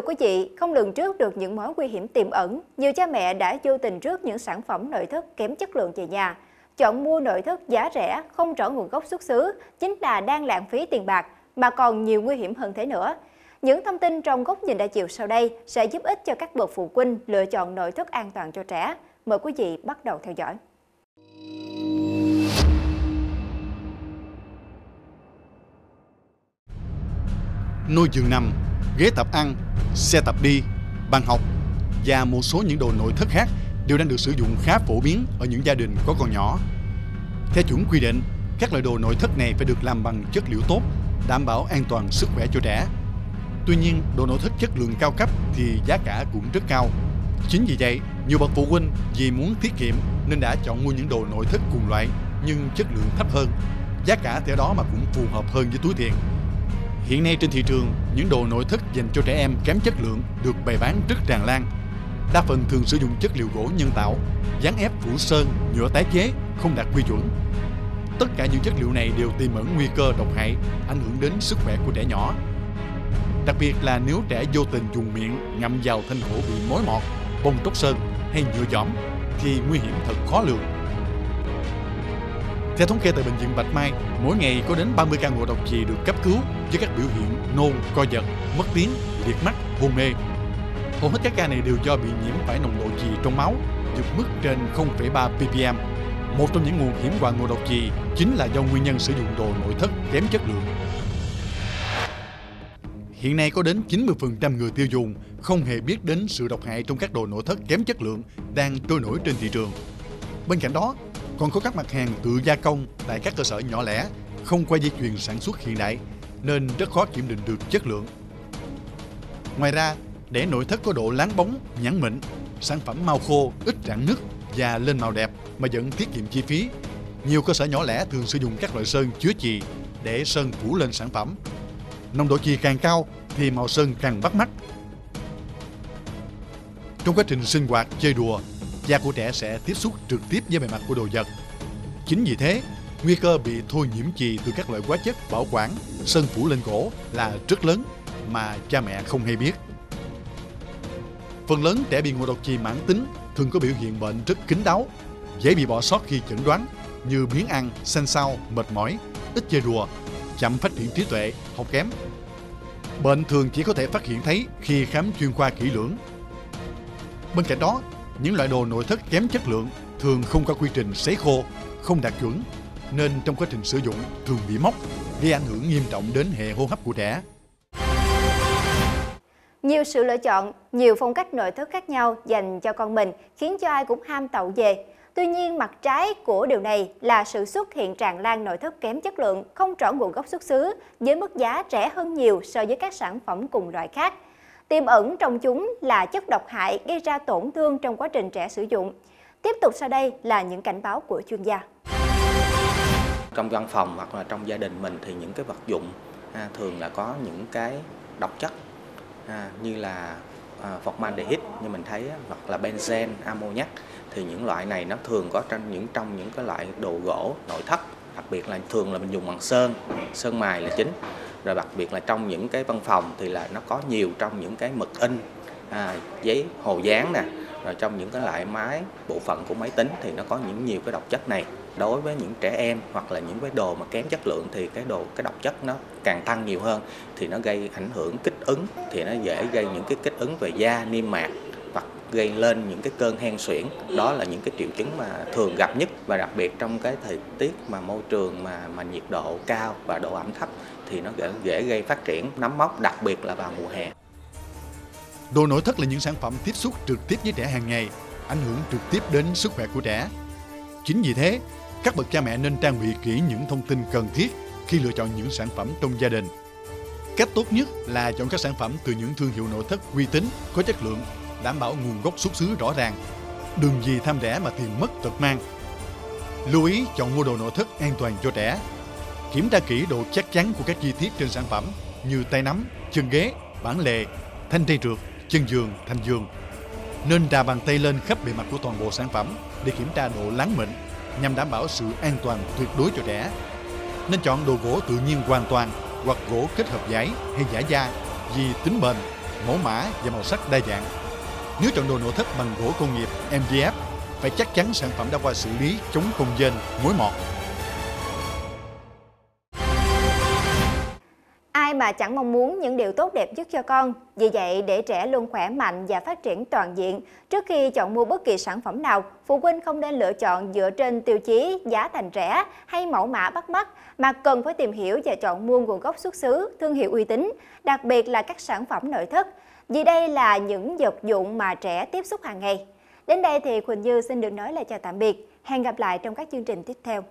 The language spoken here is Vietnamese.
Thưa quý vị, không lường trước được những mối nguy hiểm tiềm ẩn, nhiều cha mẹ đã vô tình rước những sản phẩm nội thất kém chất lượng về nhà. Chọn mua nội thất giá rẻ, không rõ nguồn gốc xuất xứ, chính là đang lãng phí tiền bạc, mà còn nhiều nguy hiểm hơn thế nữa. Những thông tin trong góc nhìn đa chiều sau đây sẽ giúp ích cho các bậc phụ huynh lựa chọn nội thất an toàn cho trẻ. Mời quý vị bắt đầu theo dõi. Nôi giường nằm, ghế tập ăn, xe tập đi, bàn học và một số những đồ nội thất khác đều đang được sử dụng khá phổ biến ở những gia đình có con nhỏ. Theo chuẩn quy định, các loại đồ nội thất này phải được làm bằng chất liệu tốt, đảm bảo an toàn sức khỏe cho trẻ. Tuy nhiên, đồ nội thất chất lượng cao cấp thì giá cả cũng rất cao. Chính vì vậy, nhiều bậc phụ huynh vì muốn tiết kiệm nên đã chọn mua những đồ nội thất cùng loại nhưng chất lượng thấp hơn. Giá cả theo đó mà cũng phù hợp hơn với túi tiền. Hiện nay trên thị trường, những đồ nội thất dành cho trẻ em kém chất lượng được bày bán rất tràn lan. Đa phần thường sử dụng chất liệu gỗ nhân tạo, dán ép phủ sơn, nhựa tái chế, không đạt quy chuẩn. Tất cả những chất liệu này đều tiềm ẩn nguy cơ độc hại, ảnh hưởng đến sức khỏe của trẻ nhỏ. Đặc biệt là nếu trẻ vô tình dùng miệng ngậm vào thanh gỗ bị mối mọt, bông tróc sơn hay nhựa giỏm thì nguy hiểm thật khó lường. Theo thống kê tại bệnh viện Bạch Mai, mỗi ngày có đến 30 ca ngộ độc chì được cấp cứu với các biểu hiện nôn, co giật, mất tiếng, liệt mắt, hôn mê. Hầu hết các ca này đều do bị nhiễm phải nồng độ chì trong máu vượt mức trên 0,3 ppm. Một trong những nguồn hiểm họa ngộ độc chì chính là do nguyên nhân sử dụng đồ nội thất kém chất lượng. Hiện nay có đến 90% người tiêu dùng không hề biết đến sự độc hại trong các đồ nội thất kém chất lượng đang trôi nổi trên thị trường. Bên cạnh đó, còn có các mặt hàng tự gia công tại các cơ sở nhỏ lẻ, không qua dây chuyền sản xuất hiện đại, nên rất khó kiểm định được chất lượng. Ngoài ra, để nội thất có độ láng bóng, nhẵn mịn, sản phẩm mau khô, ít rạn nứt và lên màu đẹp mà vẫn tiết kiệm chi phí, nhiều cơ sở nhỏ lẻ thường sử dụng các loại sơn chứa chì để sơn phủ lên sản phẩm. Nồng độ chì càng cao thì màu sơn càng bắt mắt. Trong quá trình sinh hoạt, chơi đùa, da của trẻ sẽ tiếp xúc trực tiếp với bề mặt của đồ vật. Chính vì thế, nguy cơ bị thôi nhiễm chì từ các loại hóa chất bảo quản, sơn phủ lên cổ là rất lớn mà cha mẹ không hay biết. Phần lớn trẻ bị ngộ độc chì mãn tính thường có biểu hiện bệnh rất kín đáo, dễ bị bỏ sót khi chẩn đoán như biến ăn, xanh xao, mệt mỏi, ít chơi đùa, chậm phát triển trí tuệ, học kém. Bệnh thường chỉ có thể phát hiện thấy khi khám chuyên khoa kỹ lưỡng. Bên cạnh đó, những loại đồ nội thất kém chất lượng thường không có quy trình sấy khô, không đạt chuẩn, nên trong quá trình sử dụng thường bị mốc, gây ảnh hưởng nghiêm trọng đến hệ hô hấp của trẻ. Nhiều sự lựa chọn, nhiều phong cách nội thất khác nhau dành cho con mình khiến cho ai cũng ham tậu về. Tuy nhiên, mặt trái của điều này là sự xuất hiện tràn lan nội thất kém chất lượng, không rõ nguồn gốc xuất xứ, với mức giá rẻ hơn nhiều so với các sản phẩm cùng loại khác. Tiềm ẩn trong chúng là chất độc hại gây ra tổn thương trong quá trình trẻ sử dụng. Tiếp tục sau đây là những cảnh báo của chuyên gia. Trong văn phòng hoặc là trong gia đình mình thì những cái vật dụng à, thường là có những cái độc chất à, như là à, formaldehyde như mình thấy hoặc là benzen, ammoniac thì những loại này nó thường có trong những trong những cái loại đồ gỗ nội thất đặc biệt là thường là mình dùng bằng sơn sơn mài là chính rồi đặc biệt là trong những cái văn phòng thì là nó có nhiều trong những cái mực in à, giấy hồ dán nè. Rồi trong những cái loại máy bộ phận của máy tính thì nó có những nhiều cái độc chất này. Đối với những trẻ em hoặc là những cái đồ mà kém chất lượng thì cái đồ cái độc chất nó càng tăng nhiều hơn thì nó gây ảnh hưởng kích ứng thì nó dễ gây những cái kích ứng về da niêm mạc gây lên những cái cơn hen suyễn đó là những cái triệu chứng mà thường gặp nhất và đặc biệt trong cái thời tiết mà môi trường mà mà nhiệt độ cao và độ ẩm thấp thì nó dễ, dễ gây phát triển nấm mốc đặc biệt là vào mùa hè Đồ nội thất là những sản phẩm tiếp xúc trực tiếp với trẻ hàng ngày, ảnh hưởng trực tiếp đến sức khỏe của trẻ. Chính vì thế, các bậc cha mẹ nên trang bị kỹ những thông tin cần thiết khi lựa chọn những sản phẩm trong gia đình. Cách tốt nhất là chọn các sản phẩm từ những thương hiệu nội thất uy tín, có chất lượng, đảm bảo nguồn gốc xuất xứ rõ ràng. Đừng vì tham rẻ mà tiền mất tật mang. Lưu ý chọn mua đồ nội thất an toàn cho trẻ. Kiểm tra kỹ độ chắc chắn của các chi tiết trên sản phẩm như tay nắm, chân ghế, bản lề, thanh tay trượt, chân giường, thành giường. Nên đà bàn tay lên khắp bề mặt của toàn bộ sản phẩm để kiểm tra độ láng mịn nhằm đảm bảo sự an toàn tuyệt đối cho trẻ. Nên chọn đồ gỗ tự nhiên hoàn toàn hoặc gỗ kết hợp giấy hay giả da vì tính bền, mẫu mã và màu sắc đa dạng. Nếu chọn đồ nội thất bằng gỗ công nghiệp MDF, phải chắc chắn sản phẩm đã qua xử lý chống công dên, mối mọt. Ai mà chẳng mong muốn những điều tốt đẹp nhất cho con. Vì vậy, để trẻ luôn khỏe mạnh và phát triển toàn diện, trước khi chọn mua bất kỳ sản phẩm nào, phụ huynh không nên lựa chọn dựa trên tiêu chí giá thành rẻ hay mẫu mã bắt mắt, mà cần phải tìm hiểu và chọn mua nguồn gốc xuất xứ, thương hiệu uy tín, đặc biệt là các sản phẩm nội thất. Vì đây là những vật dụng mà trẻ tiếp xúc hàng ngày. Đến đây thì Quỳnh Như xin được nói lời chào tạm biệt. Hẹn gặp lại trong các chương trình tiếp theo.